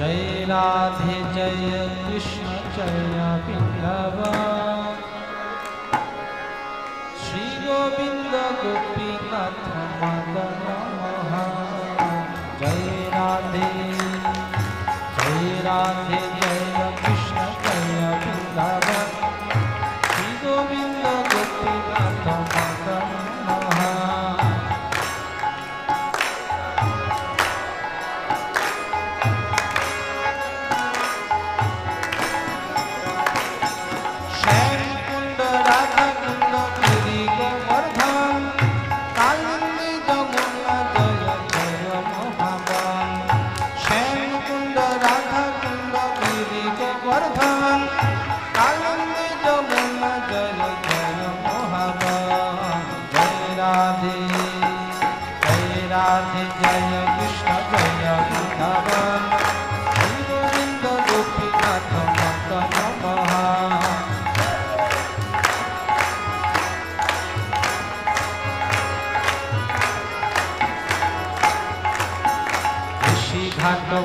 जय राधे जय कृष्ण जय वृंदावन श्री गोविंद गोपीनाथ मदन जय राधे जय राधे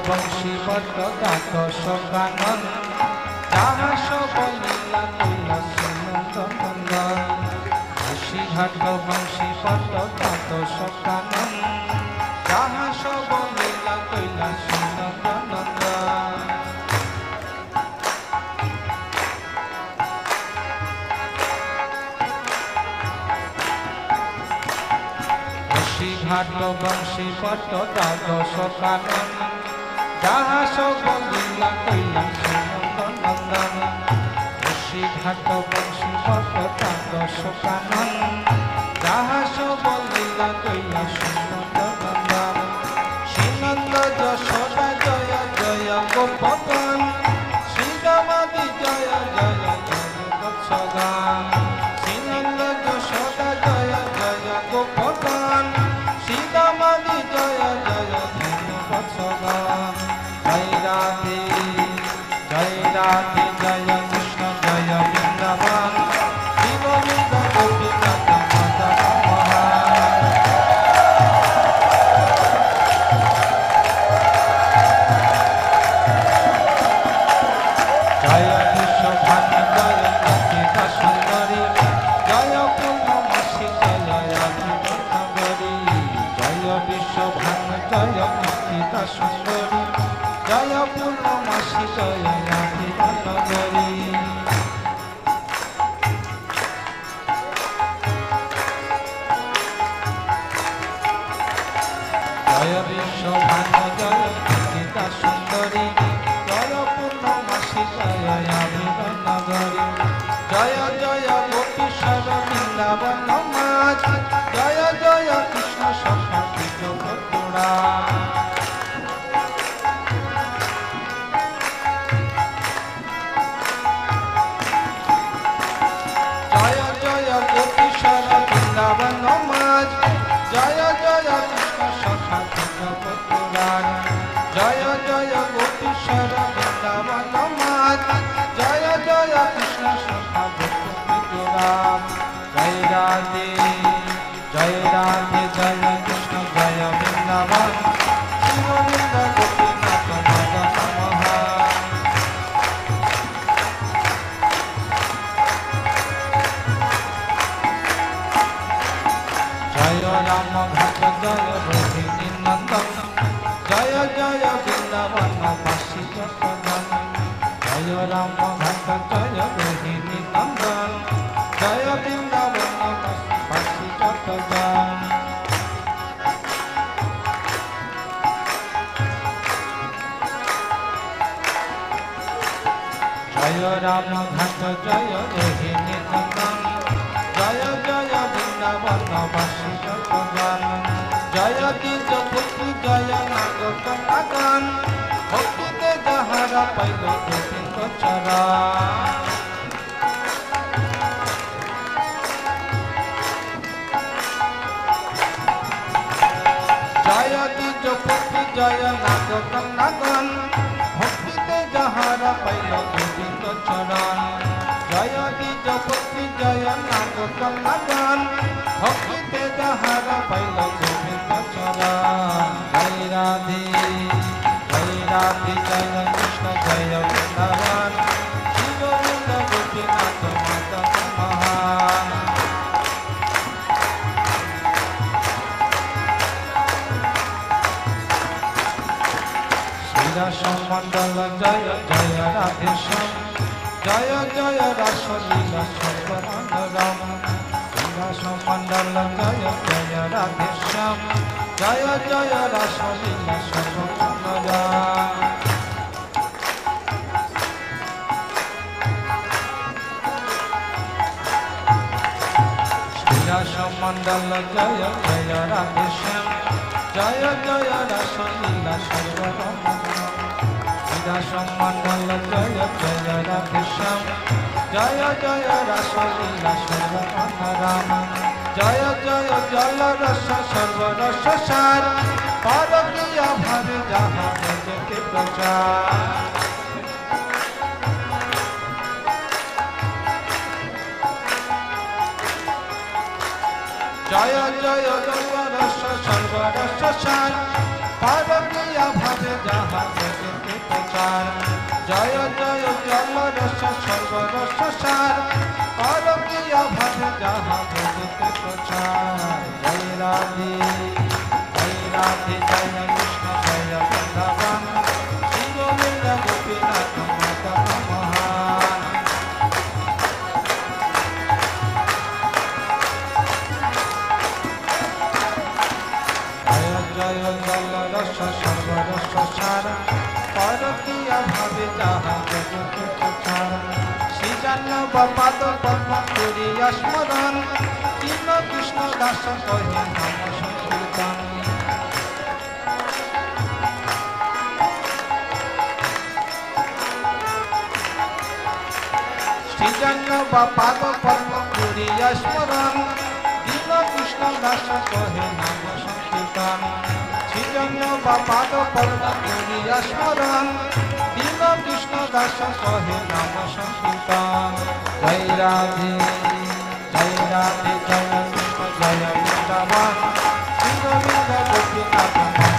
ঘাট বংশী বট গাত সকানন। যাহা সব লীলা কইলা সুনন্দ নন্দন ঋষি ঘাট বংশী বট গাত সকানন। যাহা সব লীলা কইলা সুনন্দ নন্দন ঋষি ঘাট বংশী পট দ্বাদশ কানন যাহা সব লীলা কইলা সুনন্দ নন্দন। ঋষি ঘাট বংশী পট দ্বাদশ কানন যাহা সব লীলা কইলা সুনন্দ নন্দন শ্রীনন্দ যশোদা জয় জয় গোপগণ জয় বিশ্ব ভানু জয় লক্ষিতা সুন্দরী জয় পূর্ণমাসী জয় আদিবনগরী জয় বিশ্ব ভানু জয় সুন্দরী Tuhan জয় বৃন্দাবন বাসী চট্টন জয় রাম ঘাট জয় রোহিণী নন্দন জয় বৃন্দাবন বাসী চট্টন জয় রাম ঘাট জয় রোহিণী নন্দন জয় জয় বৃন্দাবন বাসী জগন জয় মণ্ডল জয় জয়, রাধে শ্যাম। জয় জয় রাসলীলা সর্বমনোরম মণ্ডল জয় জয়, রাধে শ্যাম। জয় জয় রাসলীলা সর্বমনোরম মণ্ডল জয় জয়, রাধে শ্যাম। জয় জয় রাসলীলা সর্বরম মণ্ডল জয় জয় রাধে শ্যাম জয় জয় রাসলীলা সর্বরম জয় জয় জল রস সর্বরস সার। পারকিয়া ভাবে যাহা জগতে প্রচার। জয় জয় জলরস সর্বরস সার। পারকিয়া ভাবে যাহা জগতে প্রচার জয় জয় জলরস সর্বরস সার। পারকিয়া ভাবে যাহা জগতে প্রচার। জয় রাধে জয় রাধে, জয় কৃষ্ণ, জয় বৃন্দাবন শ্রী গোবিন্দ গোপীনাথ মাতা মহান। জয় জয় জল রস সর্বরস সার। পরকিয়া ভাবে যাহা শ্রীজান্ন বাপাদ পদ্ম করিয়া স্মরণ কৃষ্ণ কৃষ্ণ দাস কহে নাম সংকীর্তন শ্রীজান্ন বাপাদ পদ্ম করিয়া স্মরণ দীন কৃষ্ণ দাস কহে নাম সংকীর্তন শ্রীজন্য বাপাদ পদ্ম করিয়া স্মরণ কৃষ্ণ দাস কহে নাম সংকীর্তন জয় রাধে জয় রাধে জয় কৃষ্ণ জয় বৃন্দাবন গোপীনাথ